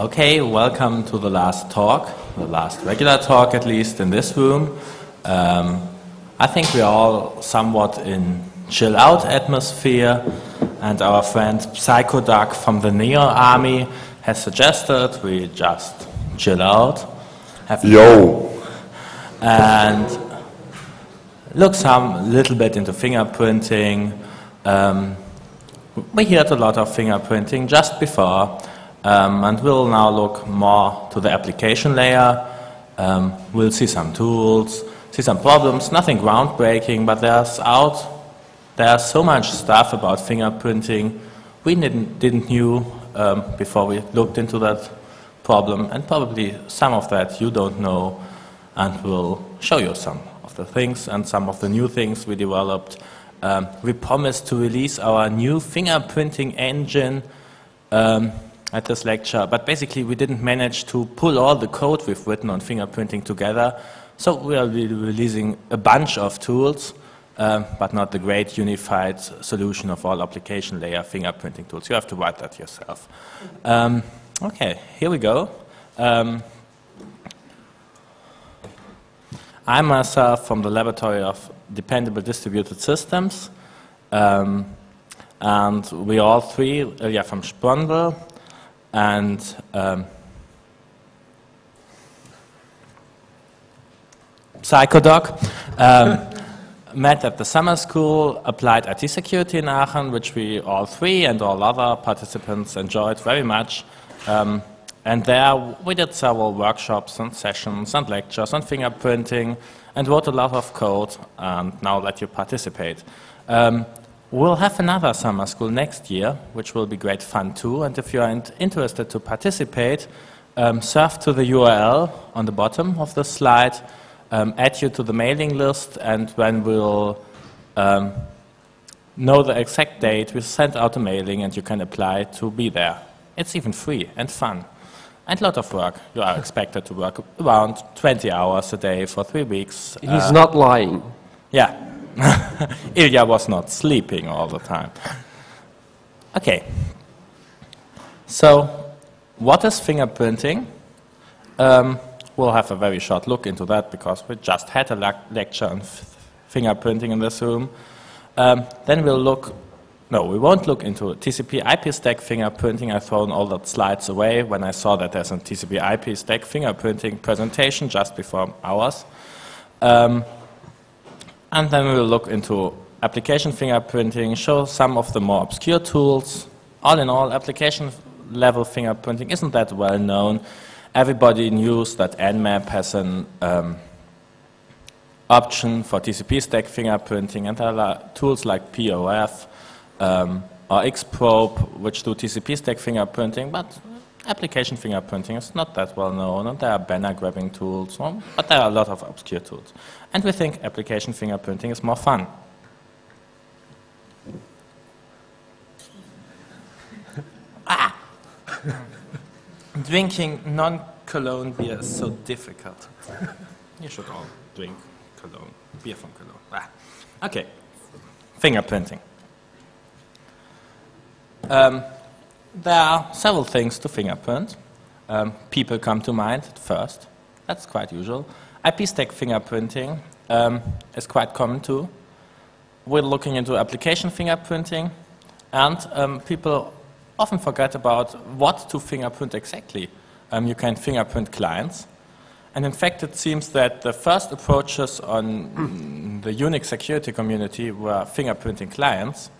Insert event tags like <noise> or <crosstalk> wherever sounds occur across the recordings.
Okay, welcome to the last talk, the last regular talk at least in this room. Um, I think we are all somewhat in chill out atmosphere and our friend Psychoduck from the Neo Army has suggested we just chill out. Have Yo! And look some little bit into fingerprinting. Um, we heard a lot of fingerprinting just before. Um, and we'll now look more to the application layer. Um, we'll see some tools, see some problems, nothing groundbreaking, but there's out, there's so much stuff about fingerprinting we didn't, didn't knew um, before we looked into that problem, and probably some of that you don't know, and we'll show you some of the things and some of the new things we developed. Um, we promised to release our new fingerprinting engine um, at this lecture, but basically we didn't manage to pull all the code we've written on fingerprinting together. So we are releasing a bunch of tools, um, but not the great unified solution of all application layer fingerprinting tools. You have to write that yourself. Um, okay, here we go. Um, I'm myself from the Laboratory of Dependable Distributed Systems. Um, and we all three, Ilya van Sprundel, and um, Psychodoc um, <laughs> met at the summer school, applied IT security in Aachen, which we all three and all other participants enjoyed very much. Um, and there we did several workshops and sessions and lectures on fingerprinting and wrote a lot of code and now let you participate. Um, We'll have another summer school next year, which will be great fun too. And if you are interested to participate, um, surf to the URL on the bottom of the slide, um, add you to the mailing list, and when we'll um, know the exact date, we'll send out a mailing and you can apply to be there. It's even free and fun. And a lot of work. You are expected to work around 20 hours a day for three weeks. He's uh, not lying. Yeah. <laughs> Ilya was not sleeping all the time. Okay. So, what is fingerprinting? Um, we'll have a very short look into that because we just had a le lecture on fingerprinting in this room. Um, then we'll look, no, we won't look into TCP IP stack fingerprinting. I've thrown all the slides away when I saw that there's a TCP IP stack fingerprinting presentation just before ours. Um, and then we will look into application fingerprinting, show some of the more obscure tools. All in all, application level fingerprinting isn't that well known. Everybody knows that Nmap has an um, option for TCP stack fingerprinting, and there are tools like POF um, or Xprobe, which do TCP stack fingerprinting, but application fingerprinting is not that well known, and there are banner grabbing tools, but there are a lot of obscure tools. And we think application fingerprinting is more fun. <laughs> ah! Drinking non-Cologne beer is so difficult. you should all drink Cologne, beer from Cologne. Ah. Okay, fingerprinting. Um, there are several things to fingerprint. Um, people come to mind first. That's quite usual. IP stack fingerprinting um, is quite common too. We're looking into application fingerprinting, and um, people often forget about what to fingerprint exactly. Um, you can fingerprint clients, and in fact it seems that the first approaches on the Unix security community were fingerprinting clients,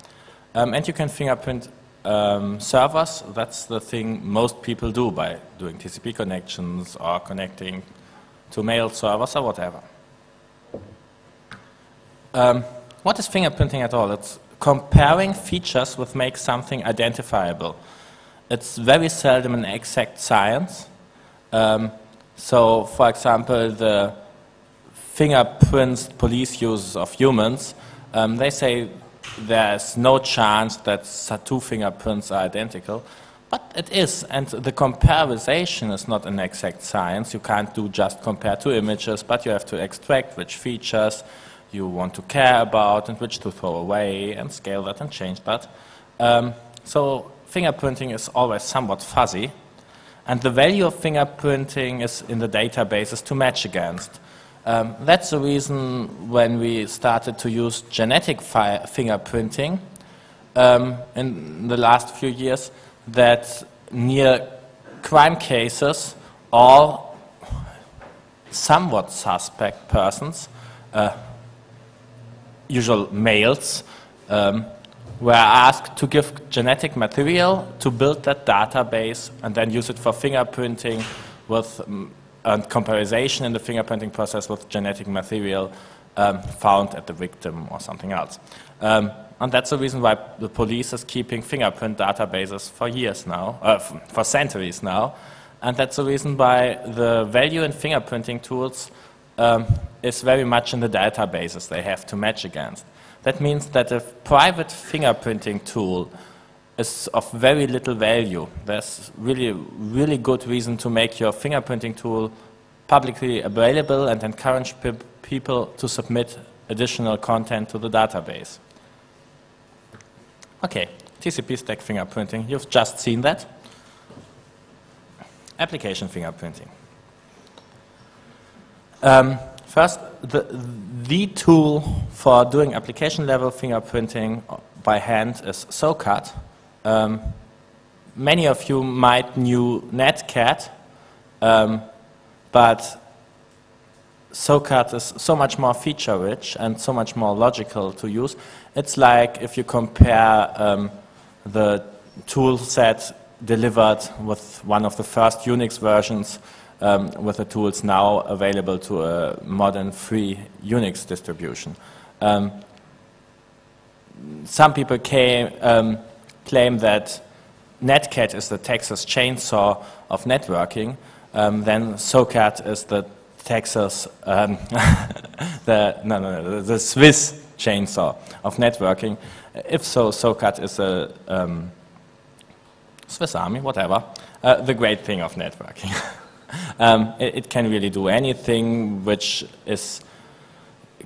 um, and you can fingerprint um, servers, that's the thing most people do by doing TCP connections or connecting to mail servers or whatever. Um, what is fingerprinting at all? It's comparing features which make something identifiable. It's very seldom an exact science. Um, so, for example, the fingerprints police uses of humans, um, they say there's no chance that two fingerprints are identical. But it is, and the comparison is not an exact science. You can't do just compare two images, but you have to extract which features you want to care about and which to throw away and scale that and change that. Um, so fingerprinting is always somewhat fuzzy. and the value of fingerprinting is in the databases to match against. Um, that's the reason when we started to use genetic fingerprinting um, in the last few years that near crime cases all somewhat suspect persons, uh, usual males, um, were asked to give genetic material to build that database and then use it for fingerprinting with um, and comparison in the fingerprinting process with genetic material um, found at the victim or something else. Um, and that's the reason why the police is keeping fingerprint databases for years now, uh, for centuries now. And that's the reason why the value in fingerprinting tools um, is very much in the databases they have to match against. That means that a private fingerprinting tool is of very little value. There's really, really good reason to make your fingerprinting tool publicly available and encourage pe people to submit additional content to the database. Okay, TCP stack fingerprinting. You've just seen that. Application fingerprinting. Um, first, the, the tool for doing application level fingerprinting by hand is SOCAT. Um, many of you might knew Netcat, um, but SOCAT is so much more feature rich and so much more logical to use. It's like if you compare um, the tool set delivered with one of the first Unix versions um, with the tools now available to a modern free Unix distribution. Um, some people came, um, claim that Netcat is the Texas chainsaw of networking, um, then SOCAT is the Texas, um, <laughs> the, no, no, no, the Swiss chainsaw of networking. If so, SOCAT is a um, Swiss Army, whatever, uh, the great thing of networking. <laughs> um, it, it, can really do anything which is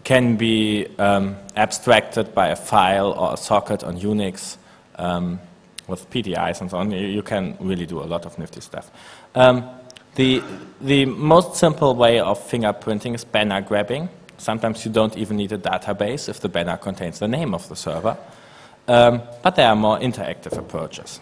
can be um, abstracted by a file or a socket on Unix um, with PTYs and so on. You, you, can really do a lot of nifty stuff. Um, the, the most simple way of fingerprinting is banner grabbing. Sometimes you don't even need a database if the banner contains the name of the server. Um, but there are more interactive approaches.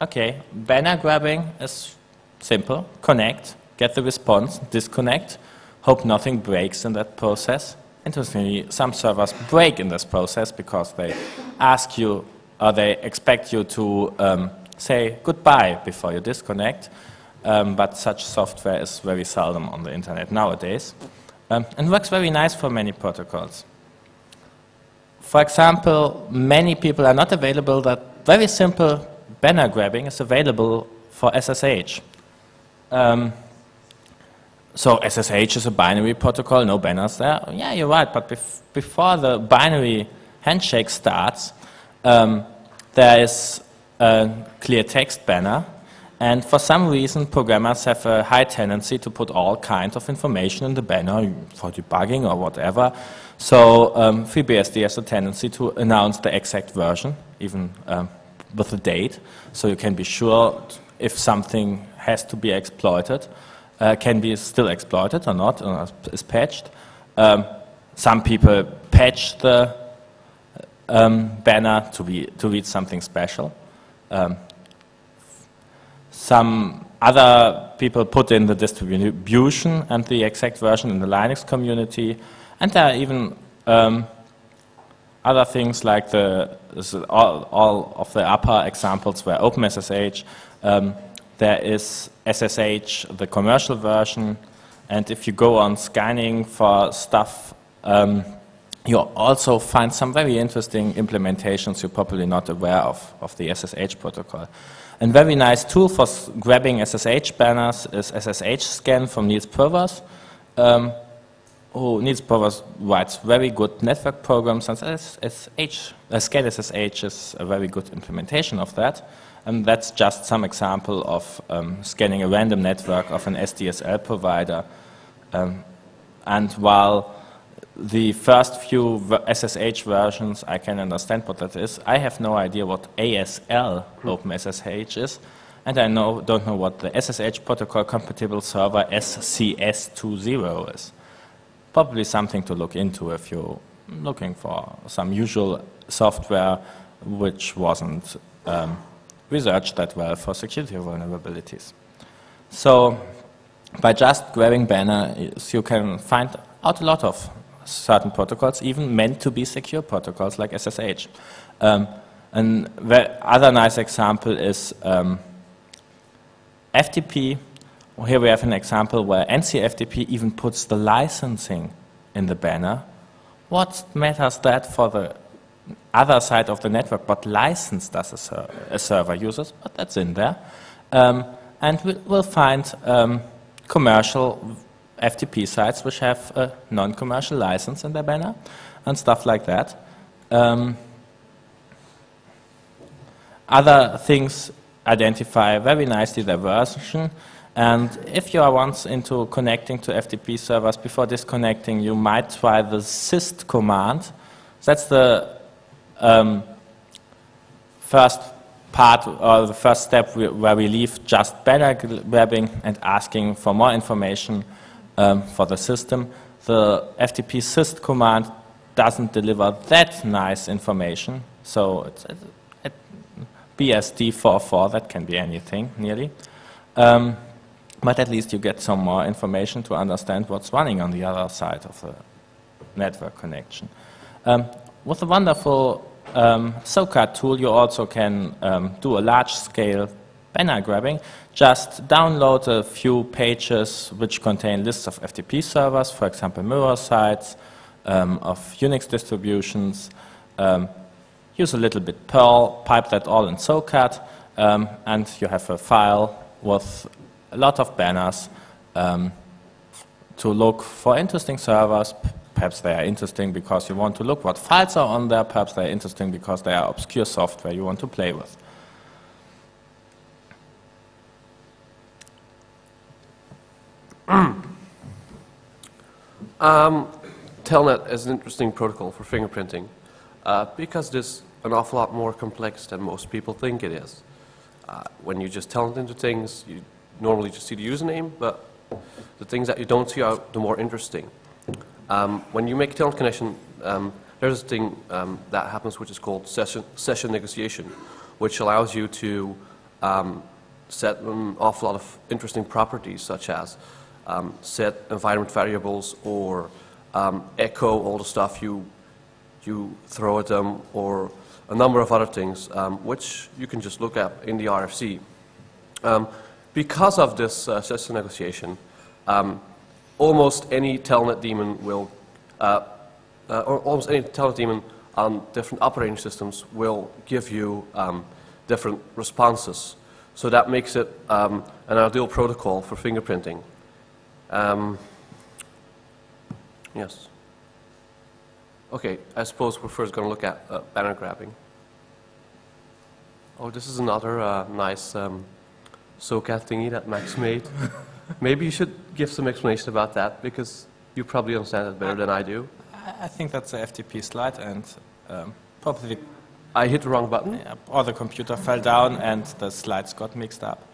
Okay, banner grabbing is simple. Connect, get the response, disconnect, hope nothing breaks in that process. Interestingly, some servers break in this process because they ask you or they expect you to um, say goodbye before you disconnect. Um, but such software is very seldom on the internet nowadays um, and works very nice for many protocols. For example, many people are not available that very simple banner grabbing is available for SSH. Um, so SSH is a binary protocol, no banners there. Yeah, you're right, but bef before the binary handshake starts, um, there is a clear text banner, and for some reason programmers have a high tendency to put all kinds of information in the banner for debugging or whatever. So um, FreeBSD has a tendency to announce the exact version, even um, with the date, so you can be sure if something has to be exploited uh, can be still exploited or not, or is patched. Um, some people patch the um, banner to, be, to read something special. Um, some other people put in the distribution and the exact version in the Linux community. And there are even um, other things like the, all, all, of the upper examples were OpenSSH, um, there is SSH, the commercial version, and if you go on scanning for stuff, um, you also find some very interesting implementations you're probably not aware of, of the SSH protocol. A very nice tool for grabbing SSH banners is SSH scan from Niels Provos. Um, who Niels Provos writes very good network programs, and SSH, uh, Scan SSH is a very good implementation of that. And that's just some example of um, scanning a random network of an SDSL provider. Um, and while the first few SSH versions, I can understand what that is. I have no idea what ASL OpenSSH is, and I know, don't know what the SSH protocol compatible server SCS20 is. Probably something to look into if you're looking for some usual software which wasn't um, researched that well for security vulnerabilities. So by just grabbing banners, you can find out a lot of certain protocols, even meant to be secure protocols like SSH. Um, and other nice example is um, FTP. Here we have an example where NCFTP even puts the licensing in the banner. What matters that for the other side of the network? What license does a, ser a server uses? But that's in there. Um, and we'll find um, commercial FTP sites which have a non-commercial license in their banner and stuff like that. Um, other things identify very nicely their version and if you are once into connecting to FTP servers, before disconnecting, you might try the syst command. That's the um, first part or the first step where we leave just banner grabbing and asking for more information um, for the system. The FTP syst command doesn't deliver that nice information, so it's BSD44, that can be anything, nearly. Um, but at least you get some more information to understand what's running on the other side of the network connection. Um, with a wonderful um, SOCAT tool, you also can um, do a large-scale banner grabbing, just download a few pages which contain lists of FTP servers, for example, mirror sites, um, of Unix distributions, um, use a little bit Perl, pipe that all in SOCAT, um, and you have a file with a lot of banners um, to look for interesting servers. Perhaps they are interesting because you want to look what files are on there. Perhaps they are interesting because they are obscure software you want to play with. <clears throat> um, Telnet is an interesting protocol for fingerprinting uh, because it is an awful lot more complex than most people think it is. Uh, when you just telnet into things, you normally just see the username, but the things that you don't see are the more interesting. Um, when you make a telnet connection, um, there's a thing um, that happens which is called session, session negotiation, which allows you to um, set an awful lot of interesting properties, such as um, set environment variables or um, echo all the stuff you, you throw at them, or a number of other things, which you can just look at in the RFC. Because of this uh, session negotiation, um, almost any telnet daemon will, uh, uh, almost any telnet daemon on different operating systems will give you um, different responses. So that makes it um, an ideal protocol for fingerprinting. Um, yes. Okay, I suppose we're first going to look at uh, banner grabbing. Oh, this is another uh, nice um, SOCAT thingy that Max made. <laughs> Maybe you should give some explanation about that because you probably understand it better than I do. I think that's a FTP slide and um, probably... I hit the wrong button? Yeah, or the computer fell down and the slides got mixed up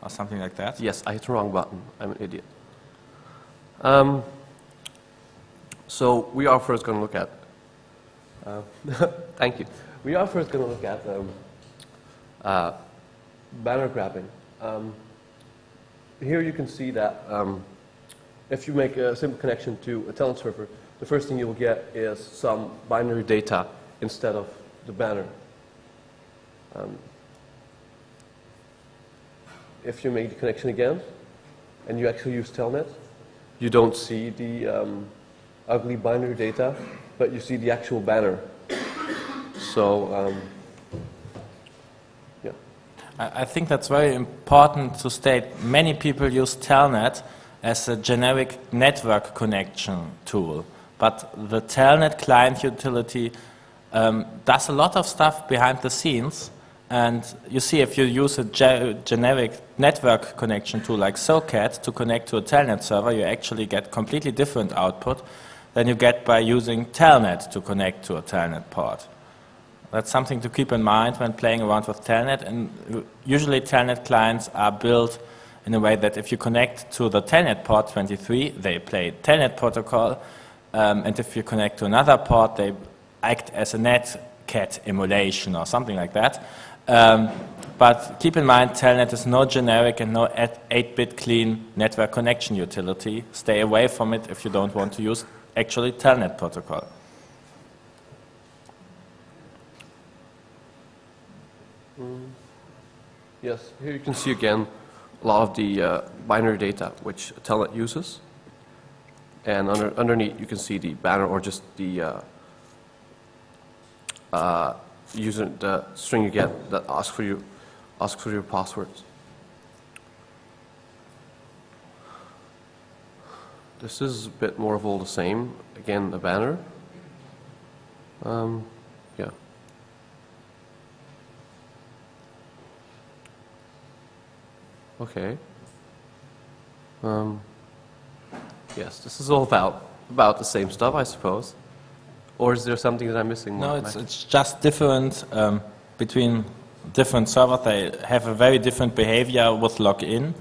or something like that. Yes, I hit the wrong button. I'm an idiot. Um, so we are first going to look at... Uh, <laughs> thank you. We are first going to look at um, uh, banner grabbing. Um, here you can see that um, if you make a simple connection to a telnet server, the first thing you will get is some binary data instead of the banner. Um, if you make the connection again, and you actually use Telnet, you don't see the um, ugly binary data, but you see the actual banner. <coughs> So um, I think that's very important to state. Many people use Telnet as a generic network connection tool, but the Telnet client utility um, does a lot of stuff behind the scenes. And you see, if you use a ge generic network connection tool like SOCAT to connect to a Telnet server, you actually get completely different output than you get by using Telnet to connect to a Telnet port. That's something to keep in mind when playing around with Telnet. And usually Telnet clients are built in a way that if you connect to the Telnet port 23, they play Telnet protocol. Um, and if you connect to another port, they act as a netcat emulation or something like that. Um, but keep in mind, Telnet is no generic and no 8-bit clean network connection utility. Stay away from it if you don't want to use actually Telnet protocol. Mm. Yes, here you can see again a lot of the uh, binary data which Telnet uses. And under, underneath you can see the banner or just the uh, uh, user the string you get that asks for you asks for your passwords. This is a bit more of all the same. Again, the banner. Um, yeah. Okay. Um, yes, this is all about about the same stuff, I suppose. Or is there something that I'm missing? No, it's, it's just different um, between different servers. They have a very different behavior with login.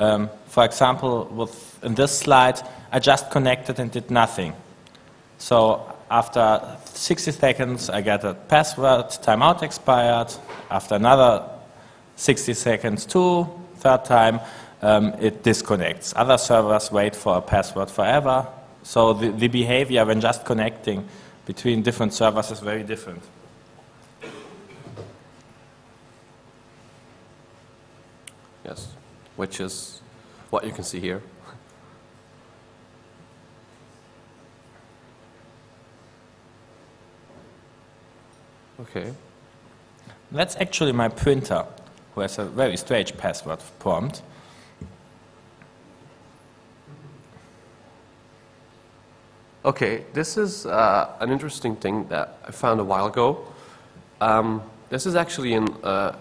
Um, for example, with, in this slide, I just connected and did nothing. So after 60 seconds, I get a password, timeout expired. After another 60 seconds too, third time, um, it disconnects. Other servers wait for a password forever. So the, the behavior when just connecting between different servers is very different. Yes, which is what you can see here. Okay. That's actually my printer, who has a very strange password prompt. Okay, this is uh, an interesting thing that I found a while ago. Um, this is actually an, uh,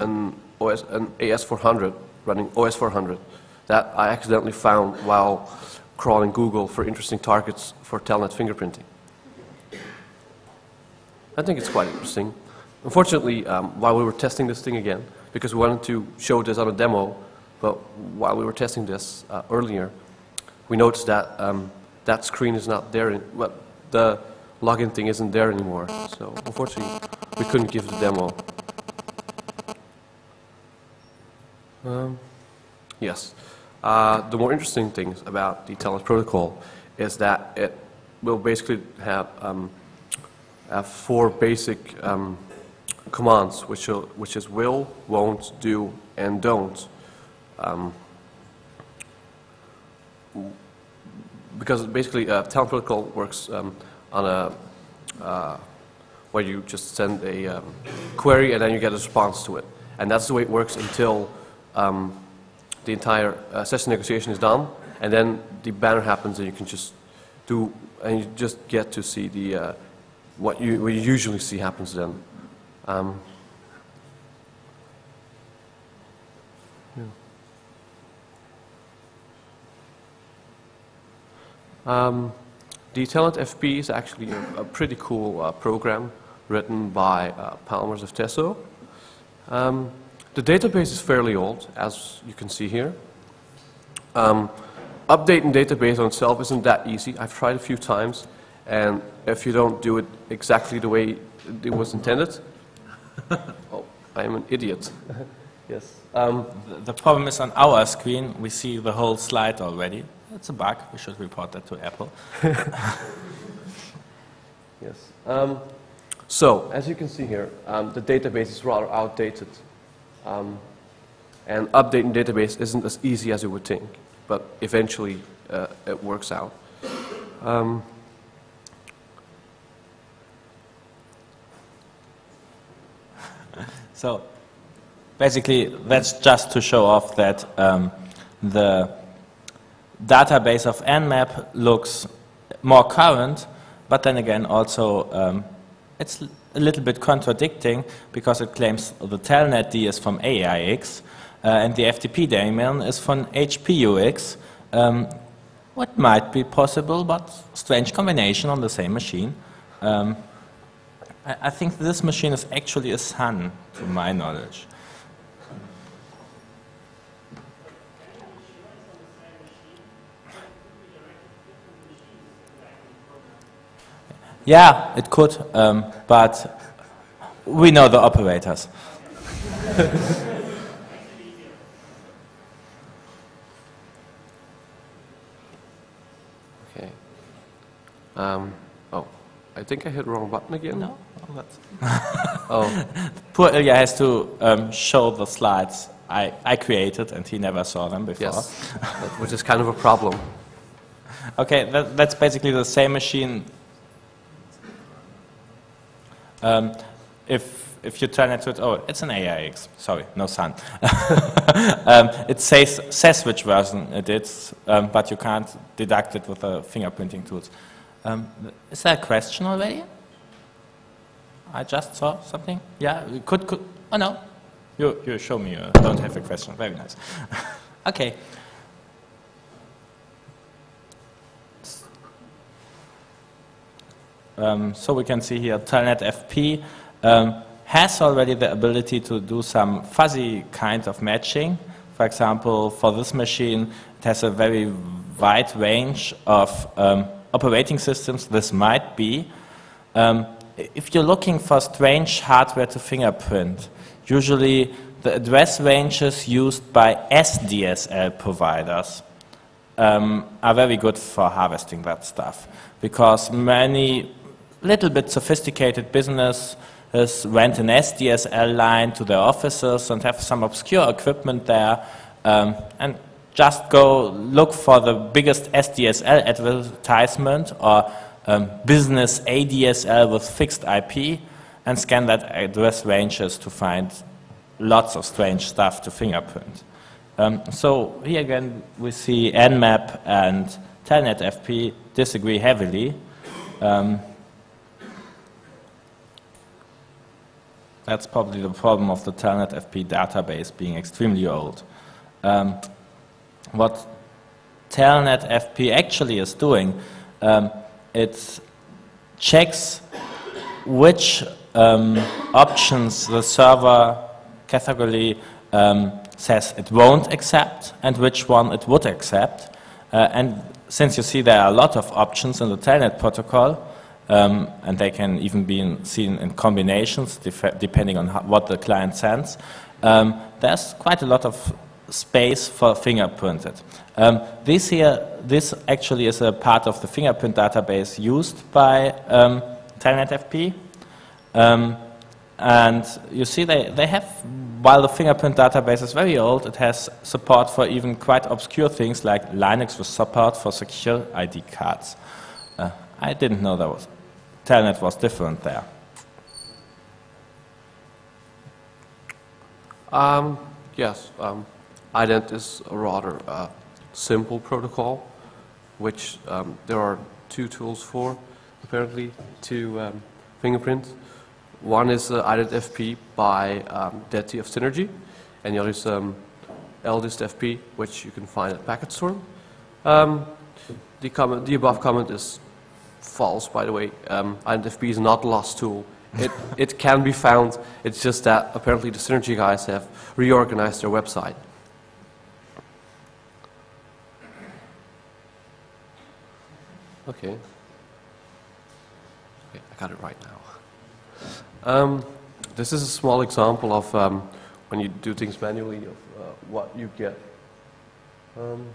an, OS, an AS400, running OS400, that I accidentally found while crawling Google for interesting targets for Telnet fingerprinting. I think it's quite interesting. Unfortunately, um, while we were testing this thing again, because we wanted to show this on a demo, but while we were testing this uh, earlier, we noticed that um, that screen is not there. In, well, the login thing isn't there anymore. So unfortunately, we couldn't give the demo. Um, yes. Uh, the more interesting things about the Telnet protocol is that it will basically have, um, have four basic um, commands, which, will, which is will, won't, do, and don't. Um, because basically uh, Telnet protocol works um, on a uh, where you just send a um, query and then you get a response to it, and that's the way it works until um, the entire uh, session negotiation is done, and then the banner happens and you can just do and you just get to see the uh, what you what you usually see happens then. Um, Um, the Telnet FP is actually a, a pretty cool uh, program written by uh, Palmers of Teso. Um, the database is fairly old, as you can see here. Um, updating database on itself isn't that easy. I've tried a few times, and if you don't do it exactly the way it was intended, <laughs> oh, I'm an idiot. <laughs> yes. Um, the, the problem is on our screen, we see the whole slide already. That's a bug. We should report that to Apple. <laughs> yes. Um, so, as you can see here, um, the database is rather outdated. Um, and updating database isn't as easy as you would think, but eventually uh, it works out. Um, so, basically, that's just to show off that um, the database of Nmap looks more current, but then again also um, it's a little bit contradicting because it claims the telnet D is from AIX uh, and the FTP daemon is from HPUX. Um, what might be possible, but strange combination on the same machine. Um, I, I think this machine is actually a sun, to my knowledge. Yeah, it could, um, but we know the operators. <laughs> Okay. Um, I think I hit wrong button again. No, that's <laughs> Oh, Poor Ilya has to um, show the slides I, I created, and he never saw them before. yes. <laughs> Which is kind of a problem. Okay, that, that's basically the same machine. Um, if if you turn it to it, oh, it's an AIX. Sorry, no sun. <laughs> um, it says says which version it is, um, but you can't deduct it with the fingerprinting tools. Um, is there a question already? I just saw something. Yeah, could could. Oh no, you you show me. You don't have a question. Very nice. <laughs> okay. Um, so we can see here Telnet FP um, has already the ability to do some fuzzy kind of matching. For example, for this machine, it has a very wide range of um, operating systems. This might be. Um, if you're looking for strange hardware to fingerprint, usually the address ranges used by SDSL providers um, are very good for harvesting that stuff because many little bit sophisticated businesses rent an SDSL line to their offices and have some obscure equipment there um, and just go look for the biggest SDSL advertisement or um, business ADSL with fixed IP and scan that address ranges to find lots of strange stuff to fingerprint. Um, so here again we see Nmap and Telnet FP disagree heavily. Um, that's probably the problem of the Telnet FP database being extremely old. Um, what Telnet FP actually is doing, um, it checks which um, options the server category um, says it won't accept and which one it would accept. Uh, and since you see there are a lot of options in the Telnet protocol, um, and they can even be in, seen in combinations depending on how, what the client sends, um, there's quite a lot of space for fingerprinted. Um, this here, this actually is a part of the fingerprint database used by um, Telnet FP. Um, and you see they, they have, while the fingerprint database is very old, it has support for even quite obscure things like Linux with support for secure ID cards. Uh, I didn't know that was, Telnet was different there. Um, yes, um, IDENT is a rather uh, simple protocol, which um, there are two tools for, apparently, to um, fingerprint. One is uh, IDENT FP by um, DETI of Synnergy, and the other is um, LDIST FP, which you can find at Packetstorm. Um, the, comment, the above comment is false, by the way. Um, IDENT FP is not a lost tool. It, <laughs> it can be found, it's just that apparently the Synnergy guys have reorganized their website. Okay. Okay, I got it right now. Um, this is a small example of um, when you do things manually, of uh, what you get. Um,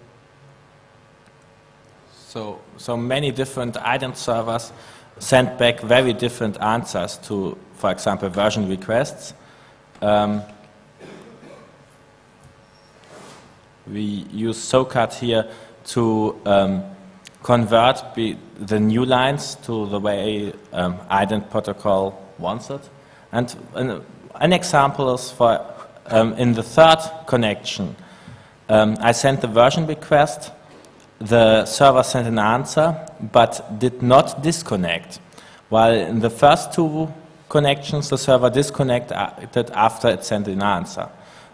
So, so many different ident servers send back very different answers to, for example, version requests. Um, we use SOCAT here to um, convert the new lines to the way um, ident protocol wants it. And an, an example is for um, in the third connection, um, I sent the version request the server sent an answer but did not disconnect. While in the first two connections, the server disconnected after it sent an answer.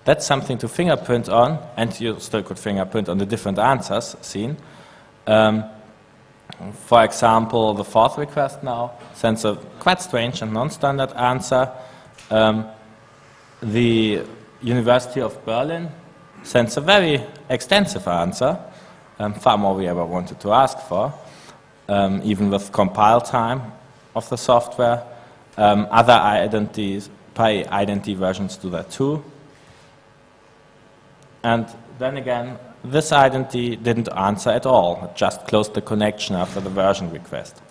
That's something to fingerprint on, and you still could fingerprint on the different answers seen. Um, for example, the fourth request now sends a quite strange and non-standard answer. Um, the University of Berlin sends a very extensive answer, um, far more we ever wanted to ask for, um, even with compile time of the software. Um, other identities, pidentd versions do that too. And then again, this identity didn't answer at all. It just closed the connection after the version request.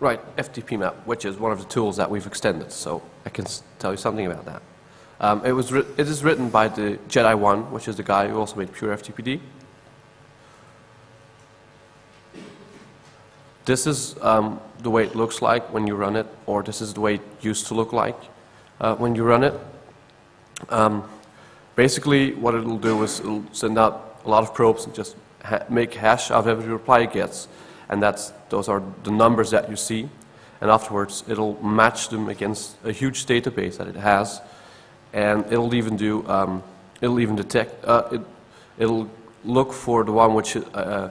Right, FTP map, which is one of the tools that we've extended, so I can tell you something about that. Um, it, was it is written by the Jedi One, which is the guy who also made pure FTPD. This is um, the way it looks like when you run it, or this is the way it used to look like uh, when you run it. Um, basically, what it'll do is it'll send out a lot of probes and just ha- make hash out of every reply it gets, and that's those are the numbers that you see. And afterwards, it'll match them against a huge database that it has, and it'll even do um, it'll even detect uh, it, it'll look for the one which uh,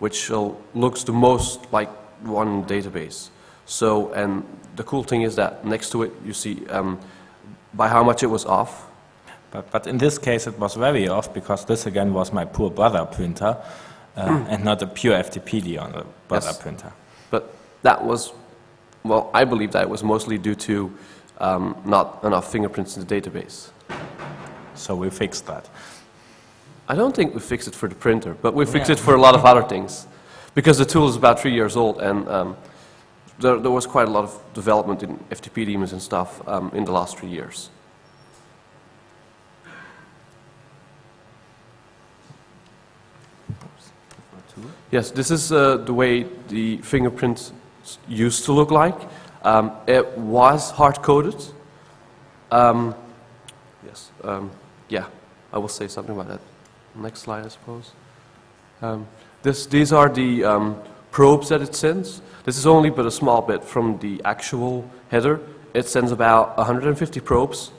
which looks the most like one database. So, and the cool thing is that next to it, you see um, by how much it was off. But, but in this case, it was very off because this again was my poor brother printer uh, and not a pure FTPD on the brother Yes. printer. But that was, well, I believe that it was mostly due to um, not enough fingerprints in the database. So we fixed that. I don't think we fixed it for the printer, but we fixed it for a lot of other things. Because the tool is about three years old, and um, there, there was quite a lot of development in FTP daemons and stuff um, in the last three years. Yes, this is uh, the way the fingerprint s- used to look like. Um, it was hard-coded. Um, yes, um, yeah, I will say something about that. Next slide, I suppose. Um, this, these are the um, probes that it sends. This is only but a small bit from the actual header. It sends about 150 probes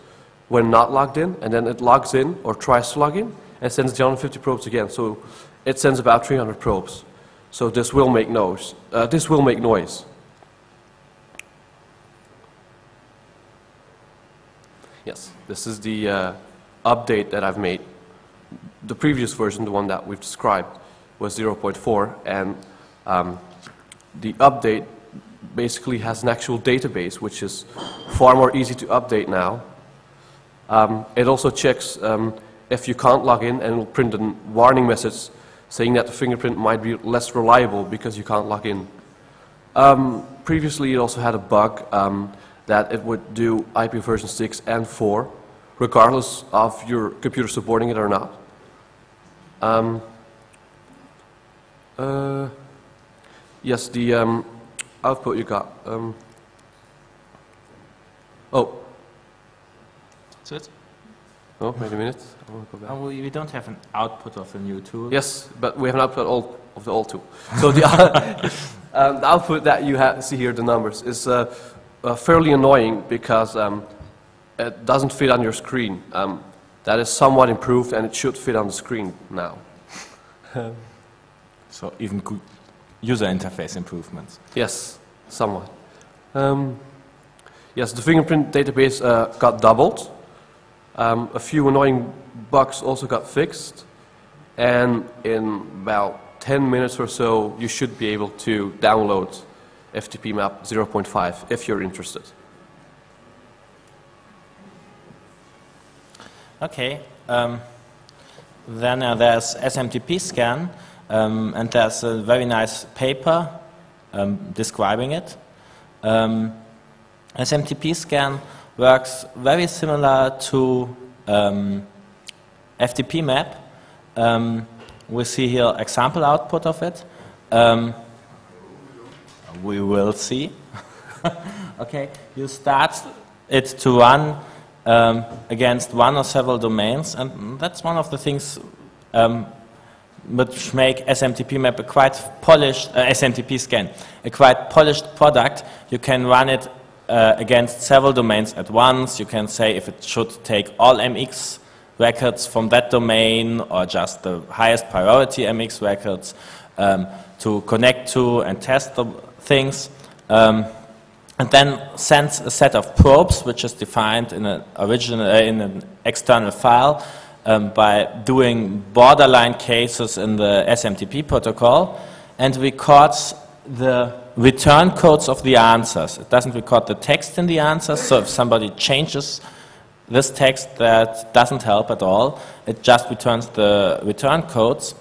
when not logged in, and then it logs in or tries to log in, and sends the 150 probes again. So it sends about 300 probes. So this will make noise. Uh, this will make noise. Yes, this is the uh, update that I've made. The previous version, the one that we've described, was 0.4, and um, the update basically has an actual database, which is far more easy to update now. Um, it also checks um, if you can't log in, and it'll print a warning message saying that the fingerprint might be less reliable because you can't log in. Um, previously, it also had a bug um, that it would do IP version 6 and 4, regardless of your computer supporting it or not. Um, uh, yes, the um, output you got. Um, oh, That's it? Oh, wait a minute. I want to go back. Oh, we we don't have an output of the new tool. Yes, but we have an output old, of the old tool. <laughs> So the, <laughs> um, the output that you ha see here, the numbers, is uh, uh, fairly annoying because um, it doesn't fit on your screen. Um, that is somewhat improved and it should fit on the screen now. So even good user interface improvements. Yes, somewhat. Um, yes, the fingerprint database uh, got doubled. Um, a few annoying bugs also got fixed. And in about 10 minutes or so, you should be able to download FTP map 0.5 if you're interested. Okay. Um, then uh, there's SMTP scan, um, and there's a very nice paper um, describing it. Um, SMTP scan works very similar to um, FTP map. Um, we see here example output of it. Um, we will see. <laughs> okay, you start it to run um, against one or several domains, and that's one of the things um, which make SMTP map a quite polished, uh, SMTP scan, a quite polished product. You can run it uh, against several domains at once. You can say if it should take all MX records from that domain or just the highest priority MX records um, to connect to and test the things. Um, and then sends a set of probes, which is defined in an, original, uh, in an external file um, by doing borderline cases in the SMTP protocol and records the return codes of the answers. It doesn't record the text in the answers, so if somebody changes this text that doesn't help at all, it just returns the return codes.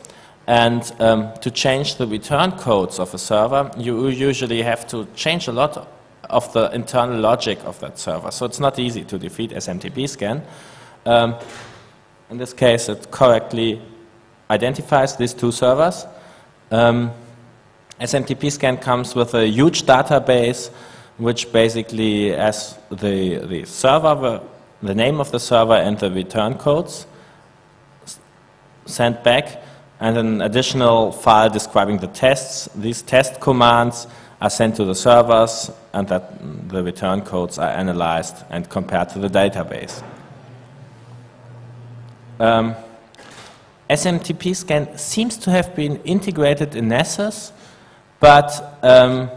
And um, to change the return codes of a server, you usually have to change a lot of the internal logic of that server. So it's not easy to defeat SMTP scan. Um, in this case, it correctly identifies these two servers. Um, SMTP scan comes with a huge database, which basically has the, the server, the name of the server and the return codes sent back, and an additional file describing the tests. These test commands are sent to the servers, and that the return codes are analyzed and compared to the database. Um, SMTP scan seems to have been integrated in Nessus, but um,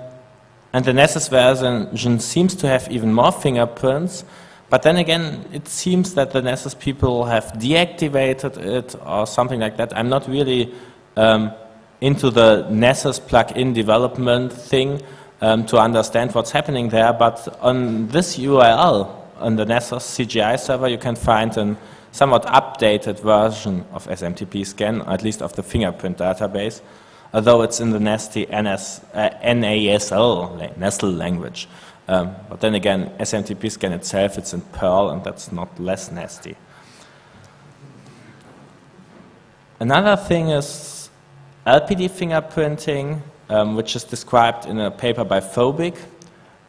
and the Nessus version seems to have even more fingerprints. But then again, it seems that the Nessus people have deactivated it or something like that. I'm not really um, into the Nessus plugin development thing um, to understand what's happening there, but on this URL, on the Nessus CGI server, you can find an somewhat updated version of SMTP scan, at least of the fingerprint database, although it's in the nasty NS, uh, NASL, NASL language. Um, but then again, SMTP scan itself, it's in Perl, and that's not less nasty. Another thing is LPD fingerprinting, um, which is described in a paper by Phobic.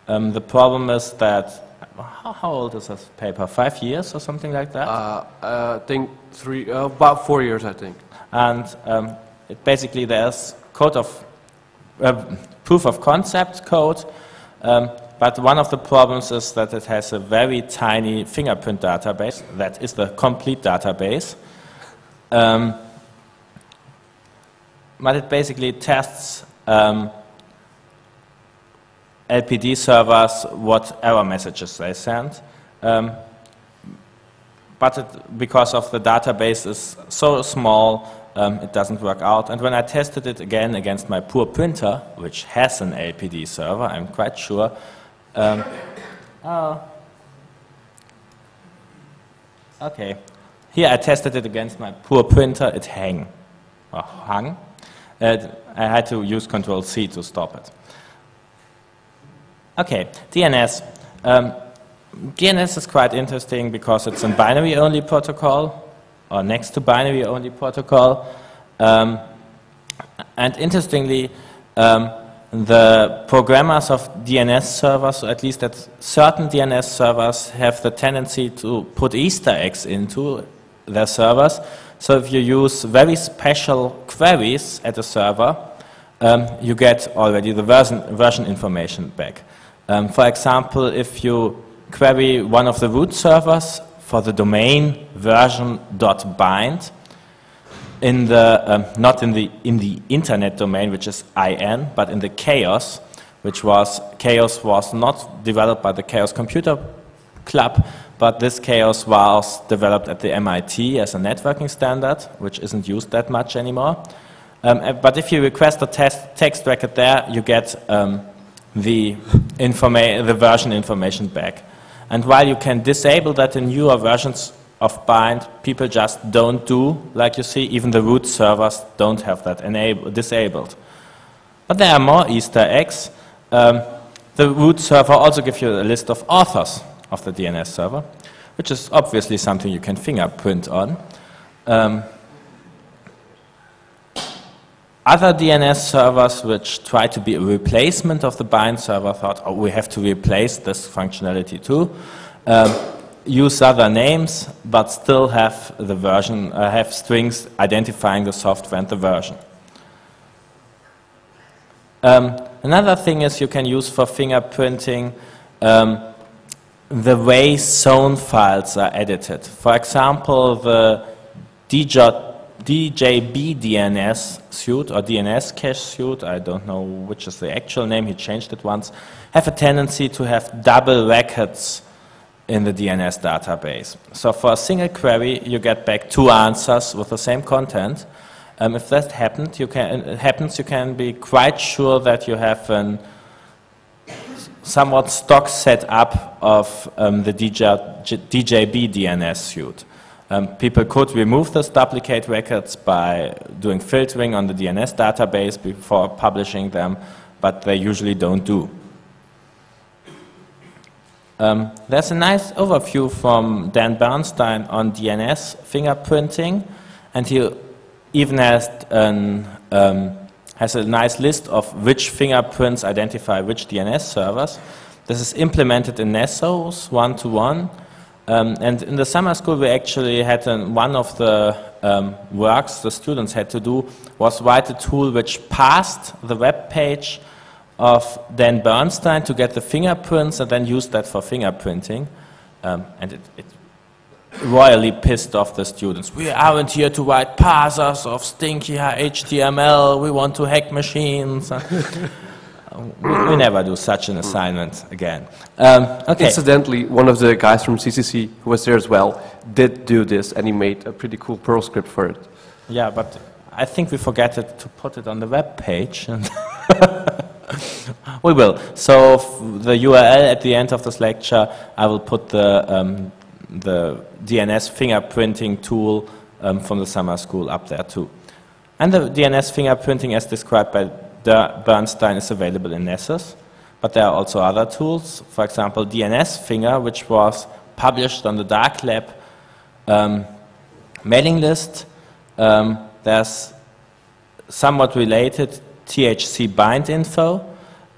Um, the problem is that how, old is this paper? Five years or something like that? Uh, I think three, uh, about four years, I think. And um, it basically there's code of uh, proof of concept code, um, but one of the problems is that it has a very tiny fingerprint database. That is the complete database. Um, but it basically tests um, LPD servers what error messages they send. Um, but it, because of the database is so small, um, it doesn't work out. And when I tested it again against my poor printer, which has an LPD server, I'm quite sure. Um, oh. Okay. Here I tested it against my poor printer, it hang, or hung. Uh, I had to use Control C to stop it. Okay, DNS. Um, DNS is quite interesting because it's a binary-only protocol, or next to binary-only protocol. Um, and interestingly, um, the programmers of DNS servers, or at least that certain DNS servers, have the tendency to put Easter eggs into their servers. So if you use very special queries at a server, um, you get already the version, version information back. Um, for example, if you query one of the root servers for the domain version.bind, in the, um, not in the, in the internet domain, which is IN, but in the chaos, which was, chaos was not developed by the Chaos Computer Club, but this chaos was developed at the MIT as a networking standard, which isn't used that much anymore. Um, uh, but if you request a text record there, you get um, the, the version information back. And while you can disable that in newer versions of bind, people just don't do, like you see, even the root servers don't have that disabled. But there are more Easter eggs. Um, the root server also gives you a list of authors of the DNS server, which is obviously something you can fingerprint on. Um, other DNS servers which try to be a replacement of the bind server thought, oh, we have to replace this functionality too. Um, use other names, but still have the version, uh, have strings identifying the software and the version. Um, another thing is you can use for fingerprinting um, the way zone files are edited. For example, the DJ, DJB DNS suite or DNS cache suite, I don't know which is the actual name, he changed it once, have a tendency to have double records in the DNS database. So for a single query, you get back two answers with the same content. Um, if that happened, you can, happens, you can be quite sure that you have an somewhat stock setup of um, the DJ, DJB DNS suite. Um, people could remove those duplicate records by doing filtering on the DNS database before publishing them, but they usually don't do. Um, there's a nice overview from Dan Bernstein on DNS fingerprinting, and he even has, an, um, has a nice list of which fingerprints identify which DNS servers. This is implemented in Nessus one-to-one, um, and in the summer school we actually had an, one of the um, works the students had to do was write a tool which passed the web page of Dan Bernstein to get the fingerprints and then use that for fingerprinting. Um, and it, it, royally pissed off the students. We aren't here to write parsers of stinky HTML. We want to hack machines. <laughs> we, we, <clears throat> never do such an assignment again. Um, okay. Incidentally, one of the guys from CCC who was there as well did do this, and he made a pretty cool Perl script for it. Yeah, but I think we forgot to put it on the web page. <laughs> we will. So the URL at the end of this lecture, I will put the, um, the DNS fingerprinting tool um, from the summer school up there too. And the DNS fingerprinting as described by Bernstein is available in Nessus, but there are also other tools. For example, DNS Finger, which was published on the Dark Lab um, mailing list. Um, there's somewhat related THC bind info.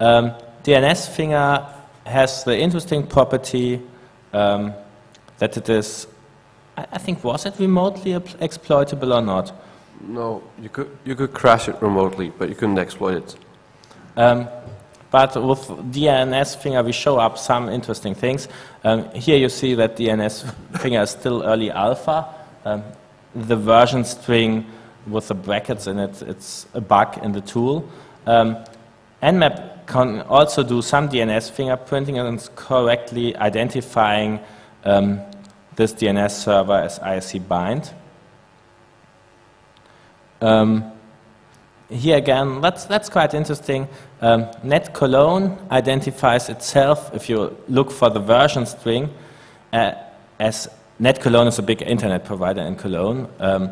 Um, DNS Finger has the interesting property um, that it is, I, I, think, was it remotely exploitable or not? No, you could, you could crash it remotely, but you couldn't exploit it. Um, but with DNS Finger, we show up some interesting things. Um, here you see that DNS Finger is still early alpha. Um, the version string with the brackets in it, it's a bug in the tool. Um, Nmap can also do some DNS fingerprinting and correctly identifying um, this DNS server as ISC bind. Um, here again, that's, that's quite interesting. Um, NetCologne identifies itself, if you look for the version string, uh, as NetCologne is a big internet provider in Cologne. Um,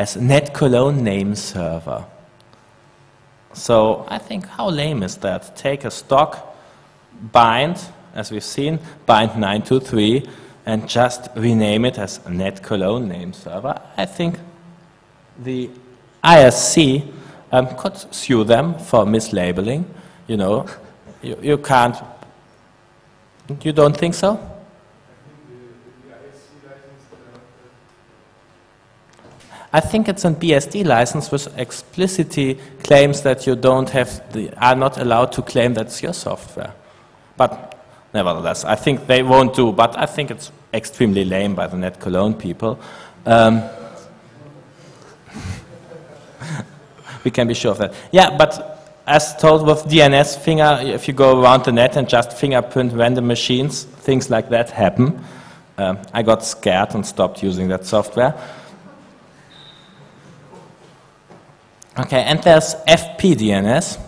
as net cologne name server. So I think how lame is that? Take a stock bind, as we've seen, bind 923, and just rename it as net cologne name server. I think the ISC um, could sue them for mislabeling. You know, you, you can't. You don't think so? I think it's a BSD license which explicitly claims that you don't have the, are not allowed to claim that's your software. But nevertheless, I think they won't do, but I think it's extremely lame by the NetCologne people. Um, we can be sure of that. Yeah, but as told with DNS finger, if you go around the net and just fingerprint random machines, things like that happen. Um, I got scared and stopped using that software. Okay, and there's FPDNS.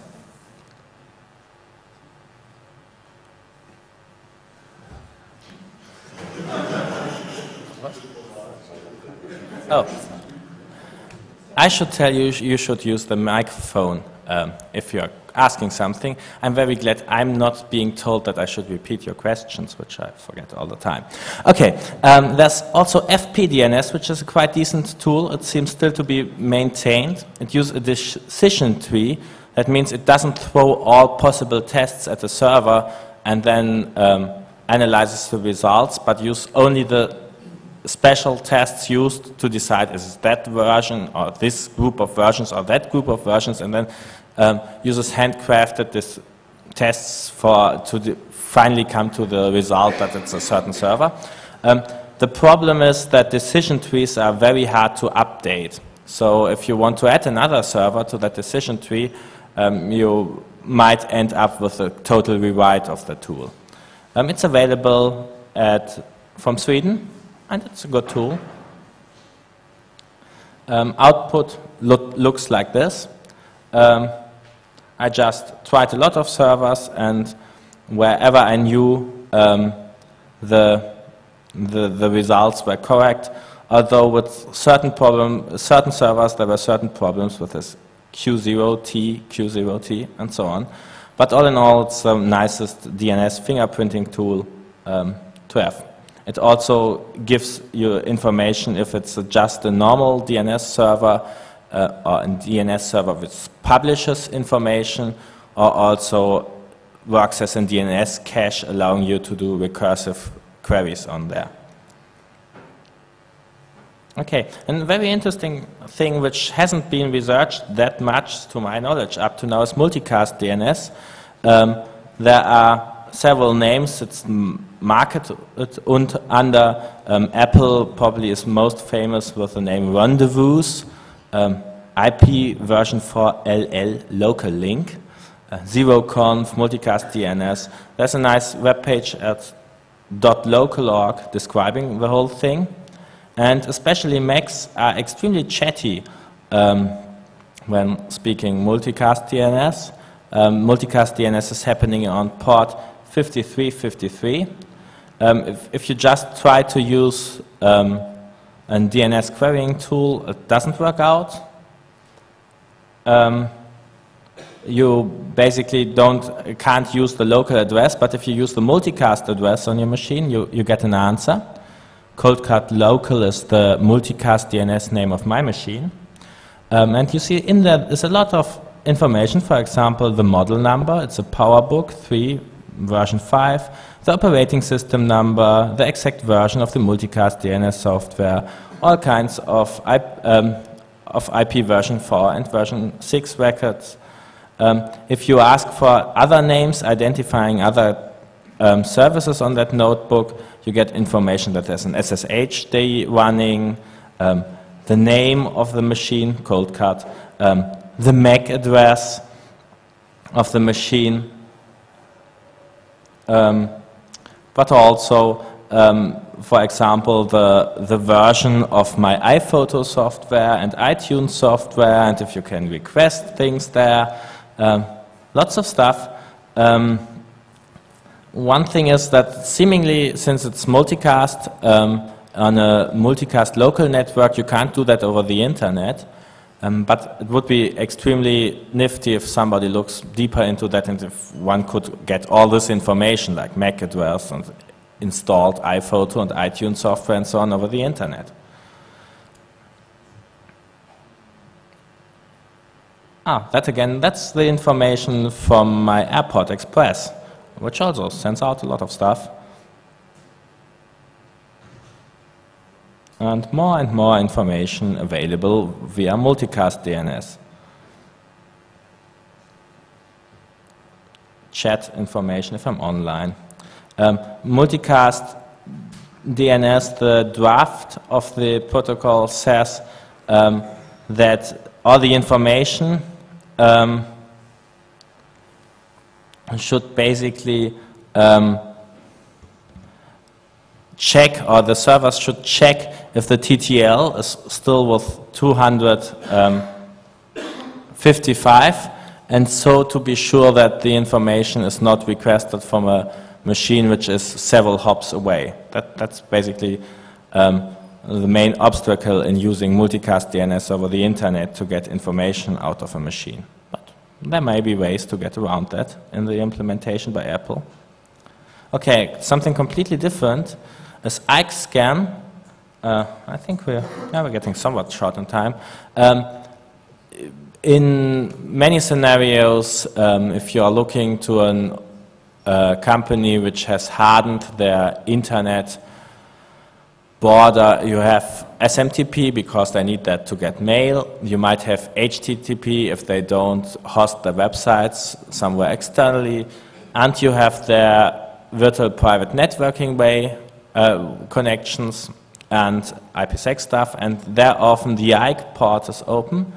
<laughs> oh, I should tell you you should use the microphone um, if you're asking something. I'm very glad I'm not being told that I should repeat your questions, which I forget all the time. Okay, um, there's also FPDNS, which is a quite decent tool. It seems still to be maintained. It uses a decision tree. That means it doesn't throw all possible tests at the server and then um, analyzes the results, but use only the special tests used to decide is that version or this group of versions or that group of versions and then um, uses handcrafted this tests for to finally come to the result that it's a certain server. Um, the problem is that decision trees are very hard to update. So if you want to add another server to that decision tree, um, you might end up with a total rewrite of the tool. Um, it's available at, from Sweden, and it's a good tool. Um, output look, looks like this. Um, I just tried a lot of servers, and wherever I knew um, the, the, the results were correct, although with certain problem, certain servers there were certain problems with this Q0T, Q0T, and so on. But all in all, it's the nicest DNS fingerprinting tool um, to have. It also gives you information if it's just a normal DNS server uh, or a DNS server which publishes information or also works as a DNS cache allowing you to do recursive queries on there. Okay, and a very interesting thing which hasn't been researched that much to my knowledge up to now is multicast DNS. Um, there are several names, it's marketed and under um, Apple probably is most famous with the name Rendezvous, um, IP version 4 LL local link, uh, zeroconf, multicast DNS. There's a nice web page at .local.org describing the whole thing. And especially Macs are extremely chatty um, when speaking multicast DNS. Um, multicast DNS is happening on port 5353. Um, if, if, you just try to use um, a DNS querying tool, it doesn't work out. Um, you basically don't, can't use the local address, but if you use the multicast address on your machine, you, you get an answer. Coldcard local is the multicast DNS name of my machine. Um, and you see in there is a lot of information, for example, the model number, it's a PowerBook 3 version 5, the operating system number, the exact version of the multicast DNS software, all kinds of, IP, um, of IP version 4 and version 6 records. Um, if you ask for other names identifying other um, services on that notebook, you get information that there's an SSH day running, um, the name of the machine, Coldcard, um, the MAC address of the machine, um, but also, um, for example, the, the version of my iPhoto software and iTunes software, and if you can request things there, um, lots of stuff. Um, one thing is that seemingly, since it's multicast, um, on a multicast local network, you can't do that over the internet. Um, but it would be extremely nifty if somebody looks deeper into that and if one could get all this information, like MAC address and installed iPhoto and iTunes software and so on over the internet. Ah, that again, that's the information from my Airport Express, which also sends out a lot of stuff. And more and more information available via multicast DNS. Chat information if I'm online. Um, multicast DNS, the draft of the protocol says um, that all the information um, should basically um, check, or the servers should check if the TTL is still with 255, um, and so to be sure that the information is not requested from a machine which is several hops away. That, that's basically um, the main obstacle in using multicast DNS over the internet to get information out of a machine. But there may be ways to get around that in the implementation by Apple. Okay, something completely different is IKESCAN. Uh, I think we're, yeah, we're getting somewhat short on time. Um, in many scenarios, um, if you are looking to a uh, company which has hardened their internet border, you have SMTP because they need that to get mail. You might have HTTP if they don't host their websites somewhere externally. And you have their virtual private networking way uh, connections and IPsec stuff. And there often the IKE port is open.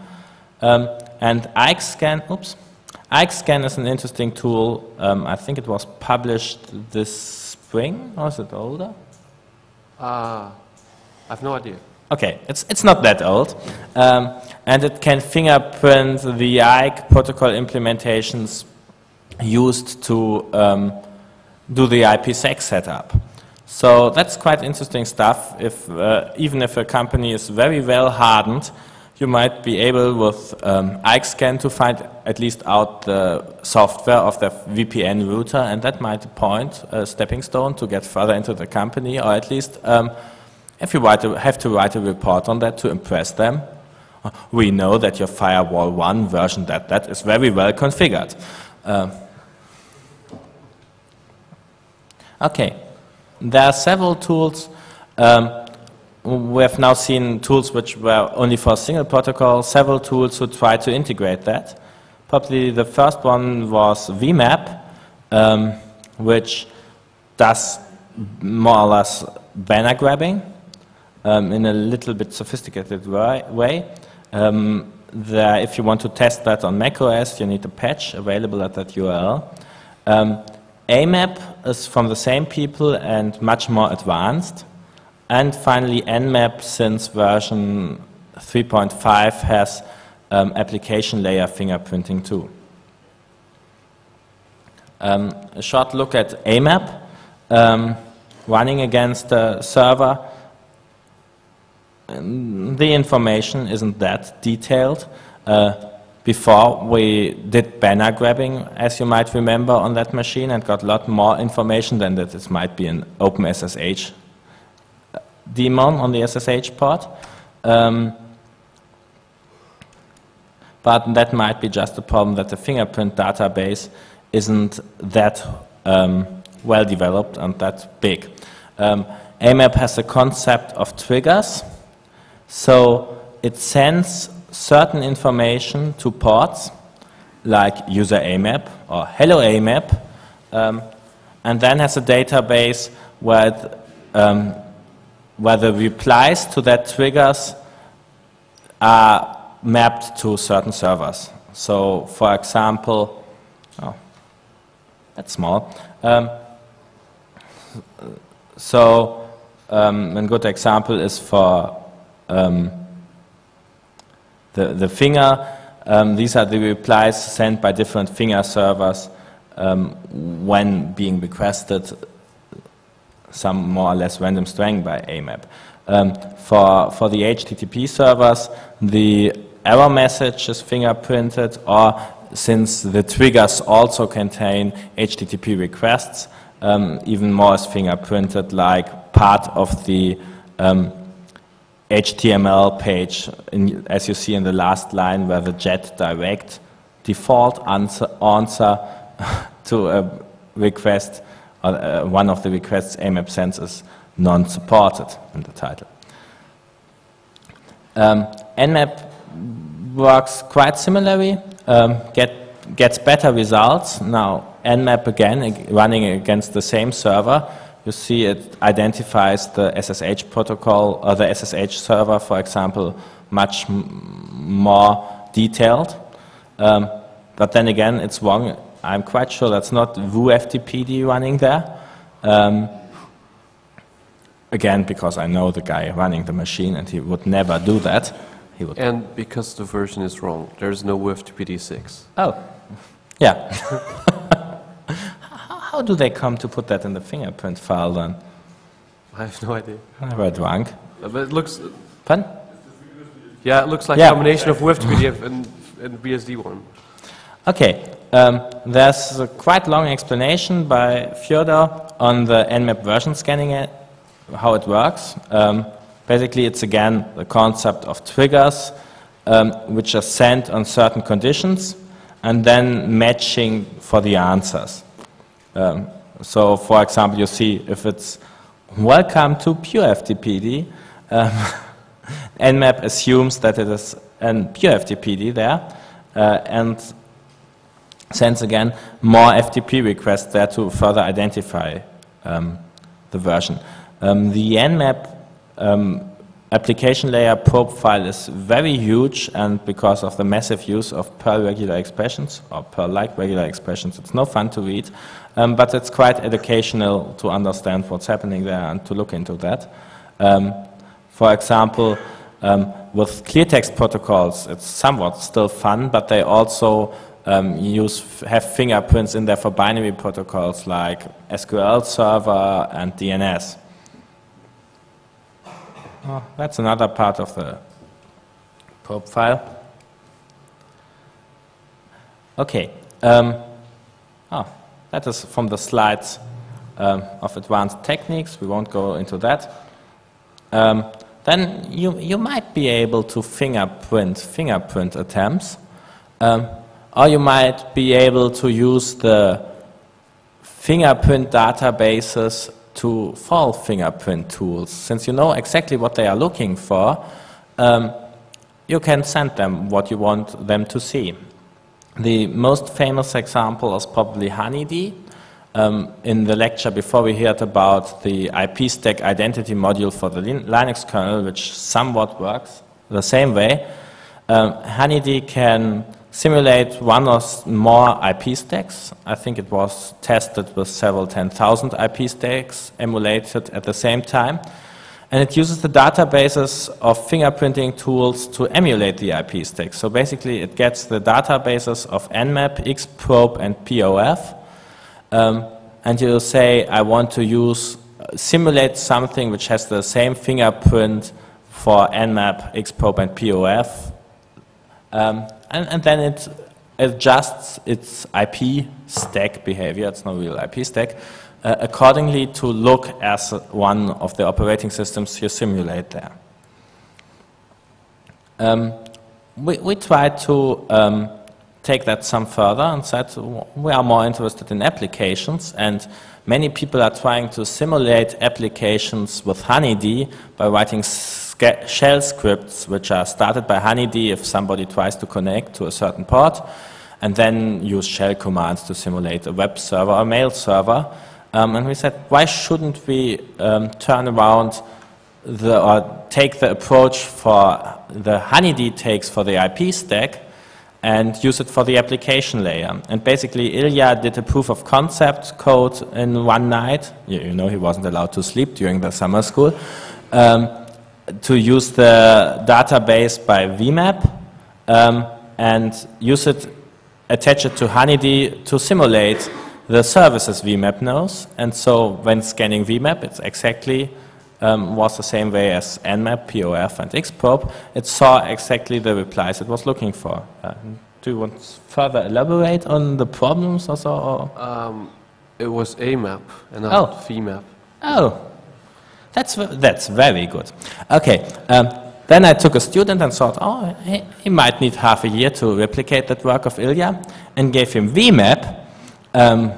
Um, and IKEScan, oops, IKEScan is an interesting tool. Um, I think it was published this spring, or is it older? Uh, I have no idea. Okay, it's, it's not that old. Um, and it can fingerprint the IKE protocol implementations used to um, do the IPsec setup. So that's quite interesting stuff. If, uh, even if a company is very well hardened, you might be able with um, to find at least out the software of the VPN router, and that might point a stepping stone to get further into the company, or at least um, if you have to write a report on that to impress them, we know that your firewall 1 version that that is very well configured. Uh, okay, there are several tools. Um, we have now seen tools which were only for a single protocol, several tools who try to integrate that. Probably the first one was VMAP, um, which does more or less banner grabbing um, in a little bit sophisticated way. Um, if you want to test that on macOS, you need a patch available at that URL. Um, AMAP is from the same people and much more advanced. And finally, Nmap, since version 3.5, has um, application layer fingerprinting too. Um, a short look at AMAP, um, running against a server. The information isn't that detailed. Uh, before we did banner grabbing, as you might remember, on that machine and got a lot more information than that it might be an OpenSSH daemon on the SSH part. Um, but that might be just a problem that the fingerprint database isn't that um, well developed and that big. Um, AMAP has a concept of triggers, so it sends certain information to ports, like user AMAP or hello AMAP, um, and then has a database where um, where the replies to that triggers are mapped to certain servers. So, for example, oh, that's small. Um, so, um, a good example is for um, the, the finger. Um, these are the replies sent by different finger servers um, when being requested some more or less random string by AMAP. Um, for, for the HTTP servers, the error message is fingerprinted, or since the triggers also contain HTTP requests, um, even more is fingerprinted like part of the um, HTML page, in, as you see in the last line, where the JetDirect default answer, answer <laughs> to a request uh, one of the requests AMAP sends is non-supported in the title. Um, Nmap works quite similarly, um, get, gets better results. Now, Nmap again, running against the same server, you see it identifies the SSH protocol or the SSH server, for example, much more detailed. Um, but then again, it's wrong I'm quite sure that's not WuFTPD running there. Um, again, because I know the guy running the machine and he would never do that. He would and because the version is wrong, there's no WuFTPD 6. Oh, yeah. <laughs> How do they come to put that in the fingerprint file then? I have no idea. I read wrong. Uh, but it looks... Pardon? Yeah, it looks like yeah. a combination of WuFTPD and, and BSD1. Okay, um, there's a quite long explanation by Fyodor on the Nmap version scanning, uh, how it works. Um, basically, it's again the concept of triggers, um, which are sent on certain conditions, and then matching for the answers. Um, so, for example, you see if it's welcome to pure FTPD. Um, <laughs> Nmap assumes that it is a pure FTPD there, uh, and sends again more FTP requests there to further identify um, the version. Um, the Nmap um, application layer probe file is very huge and because of the massive use of Perl regular expressions or Perl-like regular expressions, it's no fun to read, um, but it's quite educational to understand what's happening there and to look into that. Um, for example, um, with clear text protocols, it's somewhat still fun, but they also um, use have fingerprints in there for binary protocols like SQL Server and DNS. Oh, that's another part of the probe file. Okay. Um, oh, that is from the slides um, of advanced techniques. We won't go into that. Um, then you, you might be able to fingerprint fingerprint attempts. Um, or you might be able to use the fingerprint databases to fall fingerprint tools. Since you know exactly what they are looking for, um, you can send them what you want them to see. The most famous example is probably Honeyd. Um, in the lecture before we heard about the IP stack identity module for the Linux kernel, which somewhat works the same way. Um, Honeyd can simulate one or more IP stacks. I think it was tested with several 10,000 IP stacks emulated at the same time. And it uses the databases of fingerprinting tools to emulate the IP stack. So basically, it gets the databases of Nmap, Xprobe, and p0f. Um, and you say, I want to use, uh, simulate something which has the same fingerprint for Nmap, Xprobe, and p0f. Um, and, and then it adjusts its IP stack behavior, it's no real IP stack, uh, accordingly to look as one of the operating systems you simulate there. Um, we, we tried to um, take that some further and said we are more interested in applications and many people are trying to simulate applications with Honeyd by writing shell scripts which are started by Honeyd if somebody tries to connect to a certain port, and then use shell commands to simulate a web server or mail server. Um, and we said, why shouldn't we um, turn around the, or take the approach for the Honeyd takes for the IP stack and use it for the application layer. And basically, Ilja did a proof of concept code in one night. You, you know, he wasn't allowed to sleep during the summer school. Um, to use the database by VMAP um, and use it, attach it to Honeyd to simulate the services VMAP knows. And so when scanning VMAP, it's exactly um, was the same way as Nmap, p0f, and Xprobe. It saw exactly the replies it was looking for. Uh, do you want to further elaborate on the problems or so? Um, it was AMAP and not oh. VMAP. Oh, that's, that's very good. Okay, um, then I took a student and thought, oh, he, he, might need half a year to replicate that work of Ilja, and gave him VMAP um,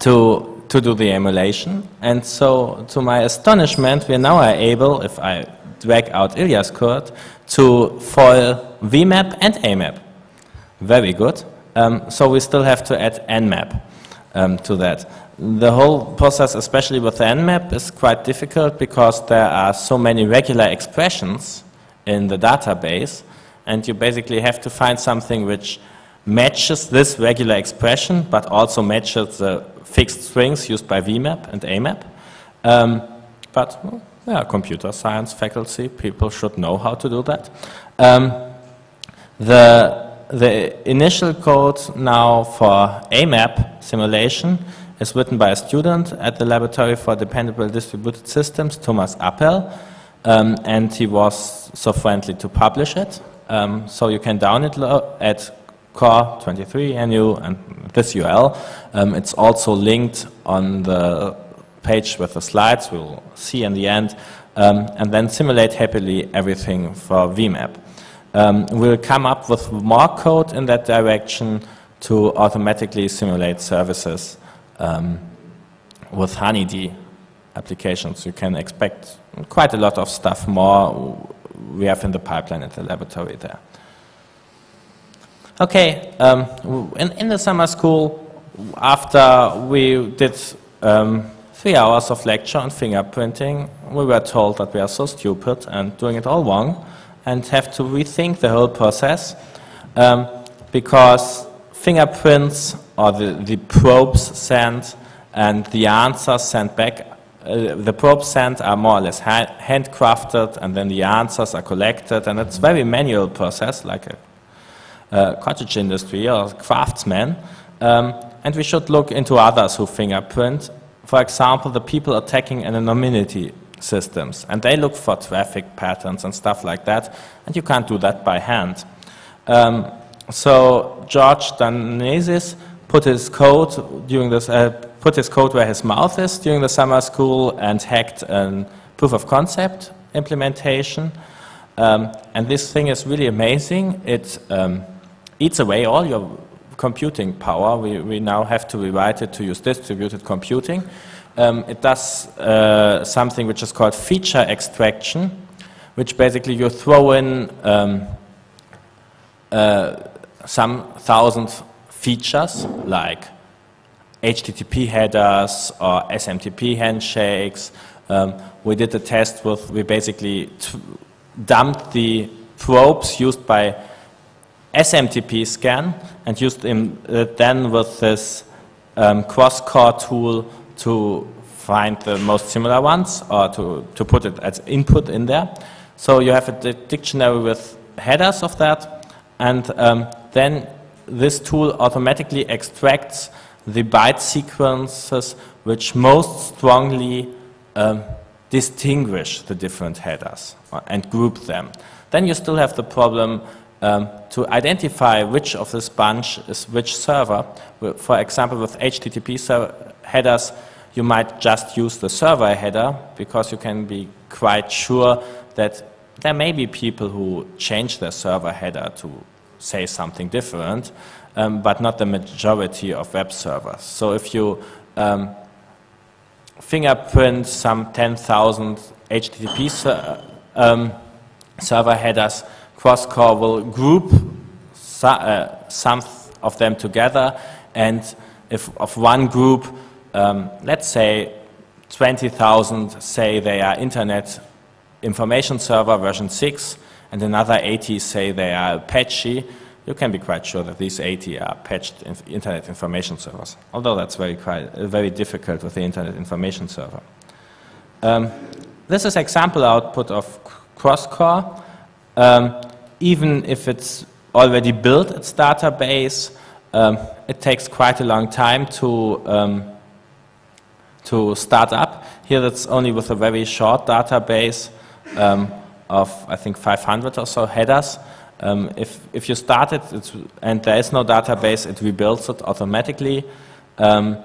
to, to do the emulation. And so, to my astonishment, we now are able, if I drag out Ilja's code, to foil VMAP and AMAP. Very good. Um, so we still have to add Nmap um, to that the whole process, especially with the Nmap, is quite difficult because there are so many regular expressions in the database, and you basically have to find something which matches this regular expression, but also matches the fixed strings used by VMAP and AMAP. Um, but well, yeah, computer science faculty, people should know how to do that. Um, the, the initial code now for AMAP simulation is written by a student at the Laboratory for Dependable Distributed Systems, Thomas Appel, um, and he was so friendly to publish it. Um, so you can download it at core23nu and this URL. Um, it's also linked on the page with the slides we'll see in the end, um, and then simulate happily everything for VMAP. Um, we'll come up with more code in that direction to automatically simulate services um, with Honeyd applications. You can expect quite a lot of stuff more we have in the pipeline at the laboratory there. Okay, um, in, in the summer school, after we did um, three hours of lecture on fingerprinting, we were told that we are so stupid and doing it all wrong and have to rethink the whole process um, because fingerprints or the, the probes sent and the answers sent back, uh, the probes sent are more or less ha handcrafted and then the answers are collected and it's very manual process like a, a cottage industry or craftsman. Um, and we should look into others who fingerprint. For example, the people attacking anonymity systems. And they look for traffic patterns and stuff like that. And you can't do that by hand. Um, so George Danezis put his code during this, uh, put his code where his mouth is during the summer school and hacked a proof of concept implementation. Um, and this thing is really amazing. It um, eats away all your computing power. We, we now have to rewrite it to use distributed computing. Um, it does uh, something which is called feature extraction, which basically you throw in um, uh, some thousand features like HTTP headers or SMTP handshakes. Um, we did a test with, we basically dumped the probes used by SMTP scan and used them uh, then with this um, cross-core tool to find the most similar ones or to, to put it as input in there. So you have a dictionary with headers of that and um, then this tool automatically extracts the byte sequences which most strongly um, distinguish the different headers and group them. Then you still have the problem um, to identify which of this bunch is which server. For example, with HTTP headers, you might just use the server header because you can be quite sure that there may be people who change their server header to say something different, um, but not the majority of web servers. So if you um, fingerprint some 10,000 HTTP ser um, server headers, CrossCore will group so, uh, some of them together, and if of one group um, let's say 20,000 say they are Internet Information Server version 6, and another 80 say they are Apache, you can be quite sure that these 80 are patched in Internet Information Servers, although that's very, quite, very difficult with the Internet Information Server. Um, this is example output of CrossCore. Um, even if it's already built its database, um, it takes quite a long time to um, to start up. Here that's only with a very short database um, of, I think, 500 or so headers. Um, if, if you start it and there is no database, it rebuilds it automatically. Um,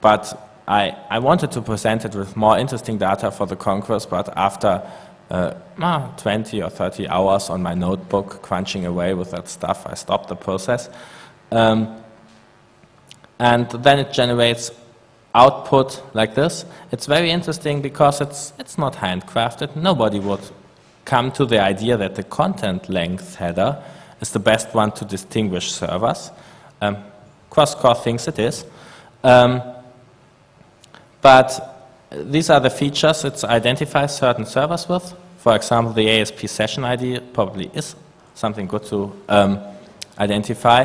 but I, I wanted to present it with more interesting data for the concourse, but after uh, ah, 20 or 30 hours on my notebook crunching away with that stuff, I stopped the process. Um, and then it generates output like this. It's very interesting because it's, it's not handcrafted. Nobody would come to the idea that the content length header is the best one to distinguish servers. Um, CrossCore thinks it is. Um, but these are the features it identifies certain servers with. For example, the ASP session ID probably is something good to um, identify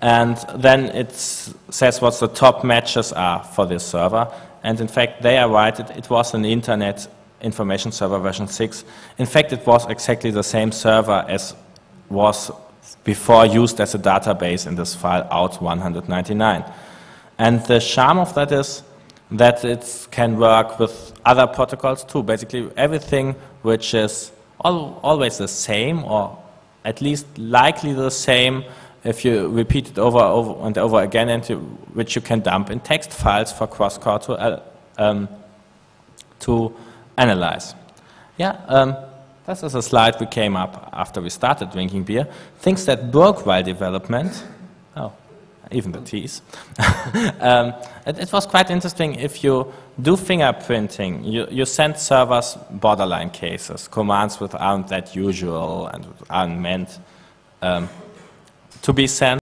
and then it says what the top matches are for this server. And in fact, they are right, it, it, was an Internet Information Server version 6. In fact, it was exactly the same server as was before used as a database in this file out 199. And the charm of that is that it can work with other protocols too. Basically, everything which is al always the same or at least likely the same if you repeat it over, over and over again, into which you can dump in text files for CrossCore to, uh, um, to analyze. Yeah, um, this is a slide we came up after we started drinking beer. Things that broke while development. Even the T's. <laughs> um, it, it was quite interesting if you do fingerprinting, you, you send servers borderline cases, commands which aren't that usual and aren't meant um, to be sent.